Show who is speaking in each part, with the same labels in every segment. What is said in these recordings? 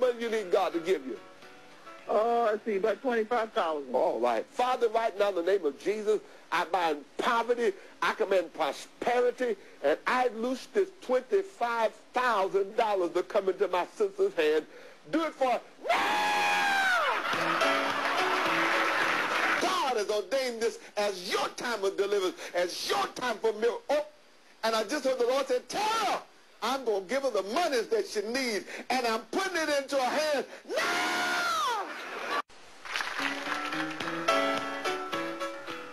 Speaker 1: money you need God to give you?
Speaker 2: Oh, let's see, about 25000
Speaker 1: All right. Father, right now in the name of Jesus, I bind poverty, I command prosperity, and I loose this $25,000 to come into my sister's hand. Do it for God has ordained this as your time of deliverance, as your time for miracle. Oh, and I just heard the Lord say, tell her I'm going to give her the monies that she needs, and I'm putting it into her hands now.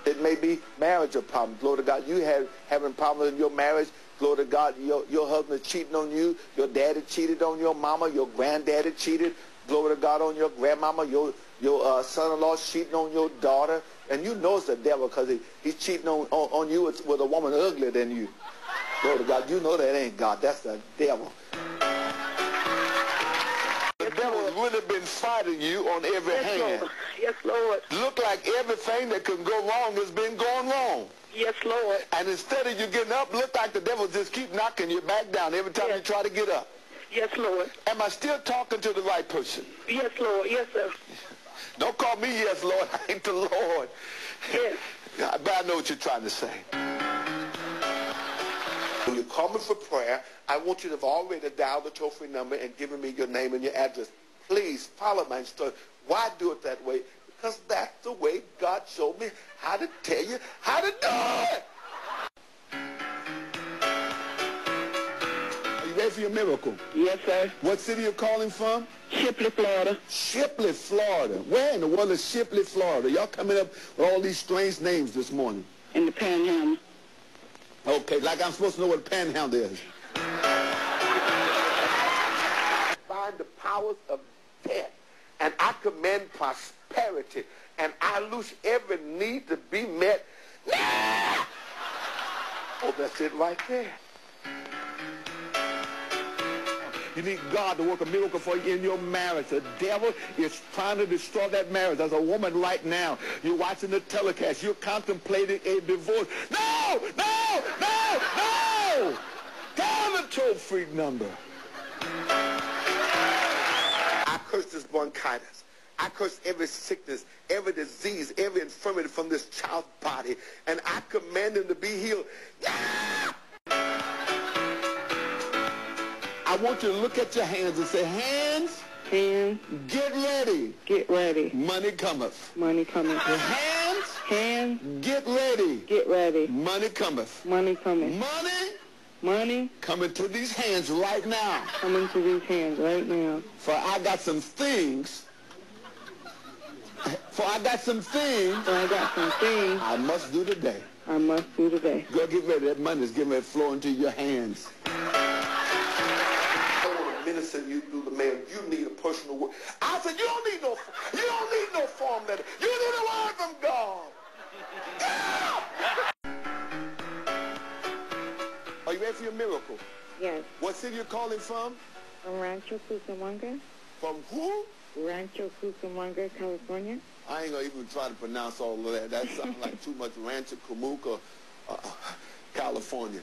Speaker 1: It may be marriage a problem. Glory to God. You have having problems in your marriage. Glory to God. Your, your husband is cheating on you. Your daddy cheated on your mama. Your granddaddy cheated. Glory to God on your grandmama. Your your uh, son-in-law cheating on your daughter. And you know it's the devil because he, he's cheating on, on, on you with, with a woman uglier than you. Glory to God. You know that ain't God. That's the devil. The devil has really been fighting you on every
Speaker 2: Yes,
Speaker 1: hand.
Speaker 2: Lord. Yes, Lord.
Speaker 1: Look like everything that can go wrong has been going wrong.
Speaker 2: Yes, Lord.
Speaker 1: And instead of you getting up, look like the devil just keep knocking you back down every time
Speaker 2: Yes.
Speaker 1: you try to get up.
Speaker 2: Yes, Lord.
Speaker 1: Am I still talking to the right person?
Speaker 2: Yes, Lord. Yes, sir.
Speaker 1: Don't call me yes, Lord. I ain't the Lord.
Speaker 2: Yes.
Speaker 1: But I know what you're trying to say. When you call me for prayer, I want you to have already dialed the toll-free number and given me your name and your address. Please follow my instructions. Why do it that way? Because that's the way God showed me how to tell you how to do it. Are you ready for your miracle?
Speaker 2: Yes, sir.
Speaker 1: What city you calling from?
Speaker 2: Chipley, Florida.
Speaker 1: Chipley, Florida. Where in the world is Chipley, Florida? Y'all coming up with all these strange names this morning.
Speaker 2: In the Panhandle.
Speaker 1: Okay, like I'm supposed to know what a panhandle is. Find the powers of death, and I command prosperity, and I loose every need to be met. Oh, that's it right there. You need God to work a miracle for you in your marriage. The devil is trying to destroy that marriage. As a woman right now, you're watching the telecast. You're contemplating a divorce. No, no, no, no! Tell the toll-free number. I curse this bronchitis. I curse every sickness, every disease, every infirmity from this child's body. And I command him to be healed. Yeah! I want you to look at your hands and say, hands,
Speaker 2: Hands,
Speaker 1: get ready.
Speaker 2: get ready.
Speaker 1: Money cometh.
Speaker 2: Money
Speaker 1: cometh. Hands,
Speaker 2: Hands,
Speaker 1: get ready.
Speaker 2: get ready.
Speaker 1: Money cometh.
Speaker 2: Money cometh.
Speaker 1: Money
Speaker 2: Money
Speaker 1: coming to these hands right now.
Speaker 2: coming to these hands right now.
Speaker 1: For I got some things. For I got some things
Speaker 2: So I got some things
Speaker 1: I must do today.
Speaker 2: I must do today.
Speaker 1: Girl, get ready. That money is getting ready to flow into your hands. I want to minister to you through the mail. You need a personal word. I said, you don't need no, you don't need no form letter. You need a word from God. Are you ready for your miracle?
Speaker 3: Yes,
Speaker 1: What city you calling from?
Speaker 3: from Rancho Cucamonga,
Speaker 1: From who?
Speaker 3: Rancho Cucamonga, California.
Speaker 1: I ain't gonna even try to pronounce all of that. That sounds like too much Rancho Cucamonga, uh, California.